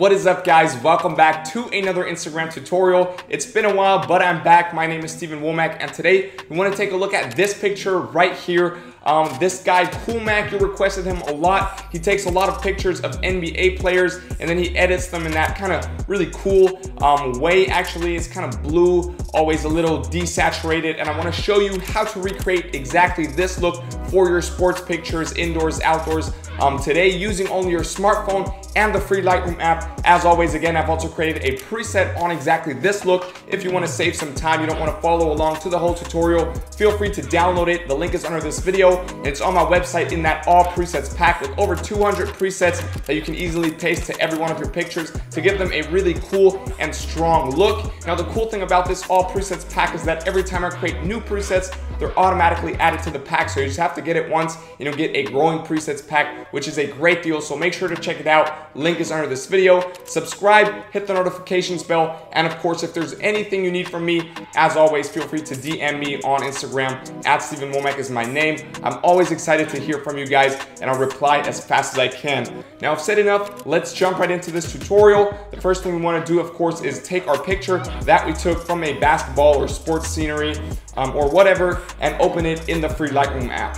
What is up guys? Welcome back to another Instagram tutorial. It's been a while, but I'm back. My name is Steven Wommack and today we want to take a look at this picture right here. Um, this guy, KoolMac, you requested him a lot. He takes a lot of pictures of NBA players and then he edits them in that kind of really cool um, way. Actually, it's kind of blue, always a little desaturated. And I want to show you how to recreate exactly this look for your sports pictures, indoors, outdoors, um, today using only your smartphone and the free Lightroom app. As always, again, I've also created a preset on exactly this look. If you wanna save some time, you don't wanna follow along to the whole tutorial, feel free to download it. The link is under this video it's on my website in that all presets pack with over 200 presets that you can easily paste to every one of your pictures to give them a really cool and strong look. Now, the cool thing about this all presets pack is that every time I create new presets, they're automatically added to the pack. So you just have to get it once, and you know, get a growing presets pack, which is a great deal. So make sure to check it out. Link is under this video. Subscribe, hit the notifications bell, and of course, if there's anything you need from me, as always, feel free to DM me on Instagram. At Steven Wommack is my name. I'm always excited to hear from you guys, and I'll reply as fast as I can. Now, I've said enough. Let's jump right into this tutorial. The first thing we want to do, of course, is take our picture that we took from a basketball or sports scenery um, or whatever and open it in the free Lightroom app.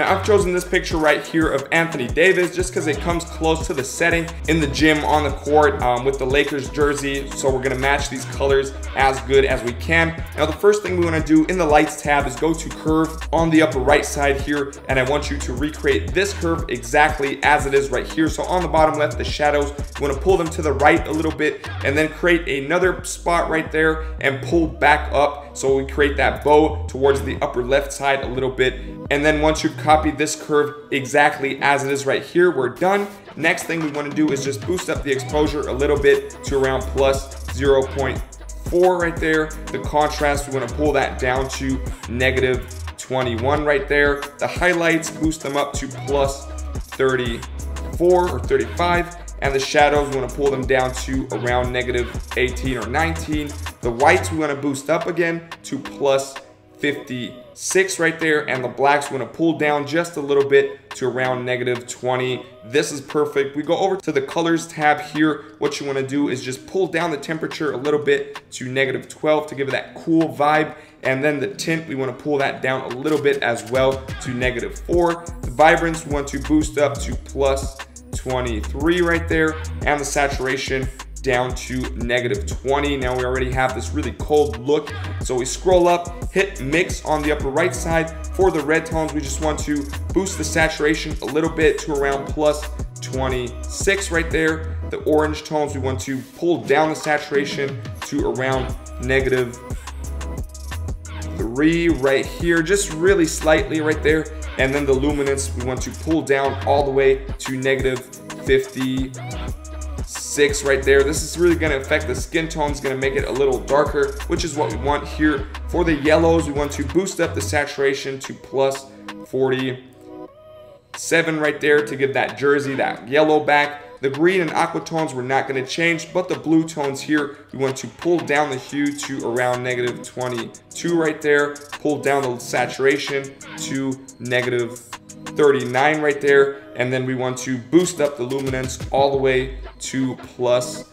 Now I've chosen this picture right here of Anthony Davis just because it comes close to the setting in the gym on the court um, with the Lakers jersey. So we're gonna match these colors as good as we can. Now the first thing we wanna do in the lights tab is go to curve on the upper right side here. And I want you to recreate this curve exactly as it is right here. So on the bottom left, the shadows, you wanna pull them to the right a little bit and then create another spot right there and pull back up. So we create that bow towards the upper left side a little bit. And then once you've copied this curve exactly as it is right here, we're done. Next thing we wanna do is just boost up the exposure a little bit to around plus 0.4 right there. The contrast, we wanna pull that down to negative 21 right there. The highlights, boost them up to plus 34 or 35 and the shadows we want to pull them down to around negative 18 or 19 the whites we want to boost up again to plus 56 right there and the blacks we're to pull down just a little bit to around negative 20 this is perfect. We go over to the colors tab here. What you want to do is just pull down the temperature a little bit to negative 12 to give it that cool vibe and then the tint we want to pull that down a little bit as well to negative 4 the vibrance we want to boost up to plus 23 right there and the saturation down to negative 20. Now we already have this really cold look. So we scroll up, hit mix on the upper right side. For the red tones, we just want to boost the saturation a little bit to around plus 26 right there. The orange tones, we want to pull down the saturation to around negative three right here, just really slightly right there. And then the luminance, we want to pull down all the way to negative 56 right there. This is really gonna affect the skin tone. It's gonna make it a little darker, which is what we want here. For the yellows, we want to boost up the saturation to plus 47 right there to give that jersey that yellow back. The green and aqua tones we're not going to change, but the blue tones here, we want to pull down the hue to around negative 22 right there. Pull down the saturation to negative 39 right there. And then we want to boost up the luminance all the way to plus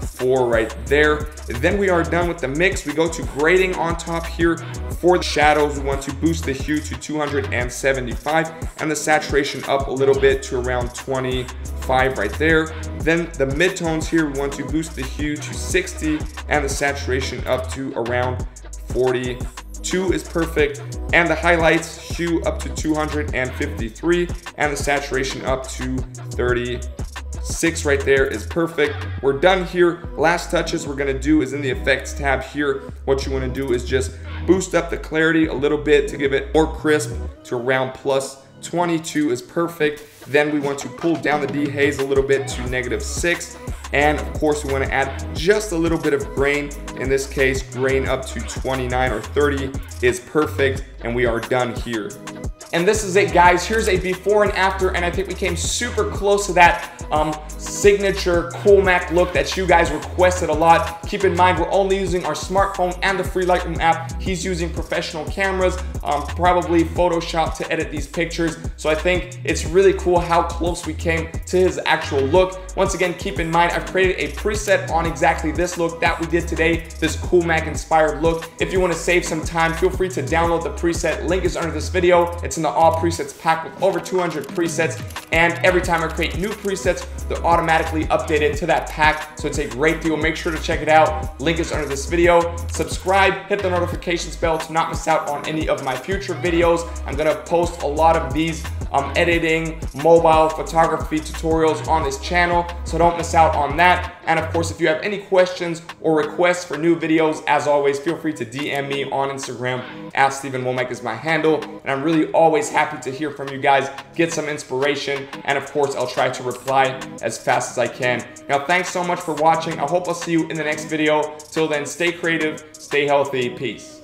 54 right there. Then we are done with the mix. We go to grading on top here. For the shadows, we want to boost the hue to 275 and the saturation up a little bit to around 25 right there. Then the midtones here, we want to boost the hue to 60 and the saturation up to around 40 2 is perfect, and the highlights hue up to 253, and the saturation up to 36 right there is perfect. We're done here. Last touches we're gonna do is in the effects tab here. What you wanna do is just boost up the clarity a little bit to give it more crisp to around plus 22 is perfect. Then we want to pull down the dehaze a little bit to negative 6 and of course, we want to add just a little bit of grain. In this case, grain up to 29 or 30 is perfect. And we are done here. And this is it, guys. Here's a before and after, and I think we came super close to that um, signature KoolMac look that you guys requested a lot. Keep in mind, we're only using our smartphone and the free Lightroom app. He's using professional cameras, um, probably Photoshop to edit these pictures. So I think it's really cool how close we came to his actual look. Once again, keep in mind, I've created a preset on exactly this look that we did today, this KoolMac inspired look. If you want to save some time, feel free to download the preset. Link is under this video. It's the all presets pack with over 200 presets. And every time I create new presets, they're automatically updated to that pack. So it's a great deal. Make sure to check it out. Link is under this video. Subscribe, hit the notifications bell to not miss out on any of my future videos. I'm gonna post a lot of these um, editing, mobile photography tutorials on this channel, so don't miss out on that. And of course, if you have any questions or requests for new videos, as always, feel free to DM me on Instagram. At Steven Wommack is my handle, and I'm really always happy to hear from you guys, get some inspiration, and of course, I'll try to reply as fast as I can. Now, thanks so much for watching. I hope I'll see you in the next video. Till then, stay creative, stay healthy, peace.